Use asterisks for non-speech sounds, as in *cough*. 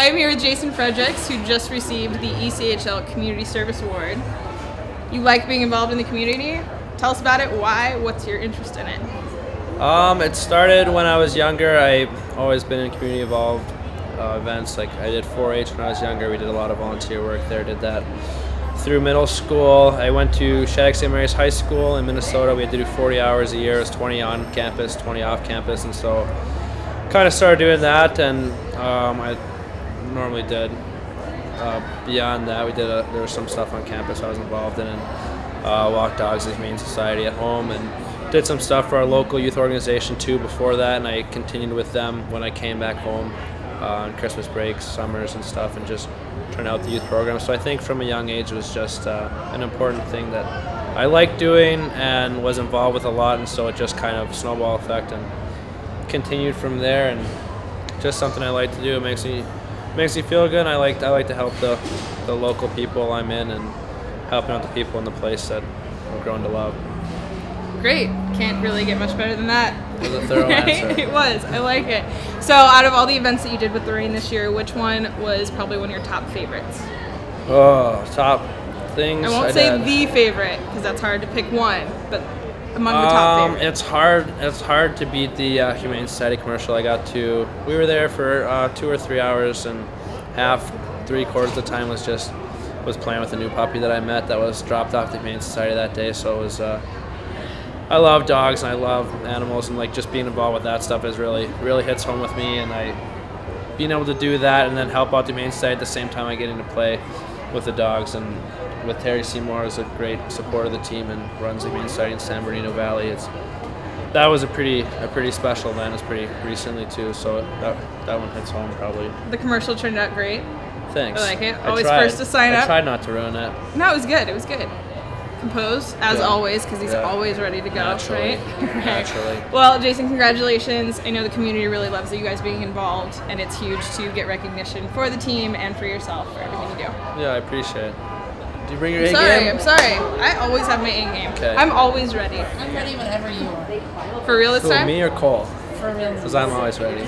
I'm here with Jason Fredricks, who just received the ECHL Community Service Award. You like being involved in the community? Tell us about it. Why? What's your interest in it? Um, it started when I was younger. I always been in community involved uh, events. Like I did 4-H when I was younger. We did a lot of volunteer work there. Did that through middle school. I went to Shattuck St. Mary's High School in Minnesota. We had to do 40 hours a year. It was 20 on campus, 20 off campus, and so kind of started doing that. And um, I normally did. Uh, beyond that, we did a, there was some stuff on campus I was involved in. And, uh, Walk Dogs as Humane Society at home and did some stuff for our local youth organization too before that. And I continued with them when I came back home uh, on Christmas breaks, summers, and stuff, and just turned out the youth program. So I think from a young age it was just uh, an important thing that I liked doing and was involved with a lot, and so it just kind of snowball effect and continued from there. And just something I like to do. It makes me makes me feel good. I like I like to help the the local people I'm in and helping out the people in the place that I've grown to love. Great. Can't really get much better than that. It was a thorough *laughs* answer. it was. I like it. So, out of all the events that you did with the Reign this year, which one was probably one of your top favorites? Oh, top things. I won't I say did. the favorite because that's hard to pick one, but among the top Um, favorites. it's hard. It's hard to beat the uh, Humane Society commercial. I got to. We were there for uh, two or three hours, and half, three quarters of the time was just was playing with a new puppy that I met that was dropped off the Humane Society that day. So it was. Uh, I love dogs and I love animals, and like just being involved with that stuff is really really hits home with me, and I being able to do that and then help out the Humane Society at the same time I get into play with the dogs and with Terry Seymour is a great supporter of the team and runs the Humane Site in San Bernardino Valley. It's that was a pretty a pretty special event. It's pretty recently too, so that that one hits home probably. the commercial turned out great. Thanks. I like it. Always first to sign I up. tried not to ruin it. No, it was good. It was good. Composed as Yeah. always because he's Yeah. always ready to go. Naturally. *laughs* Right. Naturally. Well, Jason, congratulations. I know the community really loves you guys being involved, and it's huge to get recognition for the team and for yourself for everything you do. Yeah, I appreciate it. Do you bring your A I'm sorry, game? I'm sorry. I always have my A game. Okay. I'm always ready. I'm ready whenever you are. For real this Who, time? me or Cole? For real. Because I'm always ready.